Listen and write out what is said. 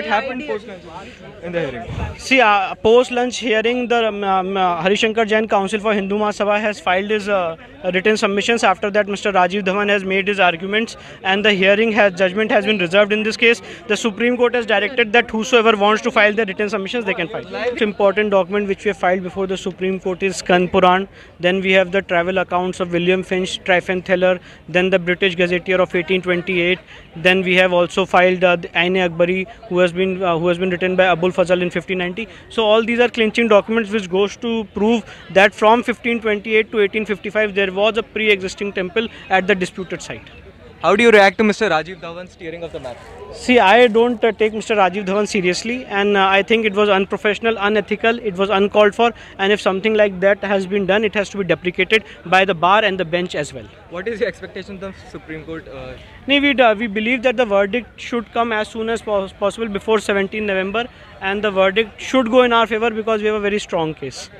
happened post in the hearing? See, uh, post lunch hearing, the um, um, uh, Harishankar Jain counsel for Hindu Mahasabha has filed his uh, written submissions. After that, Mr. Rajeev Dhawan has made his arguments, and the hearing has judgment has been reserved in this case. The Supreme Court has directed that whosoever wants to file their written submissions, they can file. It's important document which we have filed before the Supreme Court is Skand Puran. Then we have the travel accounts of William Finch, Tieffenthaler. Then the British Gazetteer of 1828. Then we have also filed uh, the Ain Akbari, who has been uh, who has been written by Abul Fazal in 1590. So all these are clinching documents which goes to prove that from 1528 to 1855 there was a pre-existing temple at the disputed site. How do you react to Mr. Rajeev Dhawan's steering of the map? See, I don't uh, take Mr. Rajeev Dhawan seriously, and uh, I think it was unprofessional, unethical, it was uncalled for, and if something like that has been done, it has to be deprecated by the bar and the bench as well. What is your expectation of the Supreme Court? Uh, we, uh, we believe that the verdict should come as soon as pos- possible before 17 November, and the verdict should go in our favor because we have a very strong case.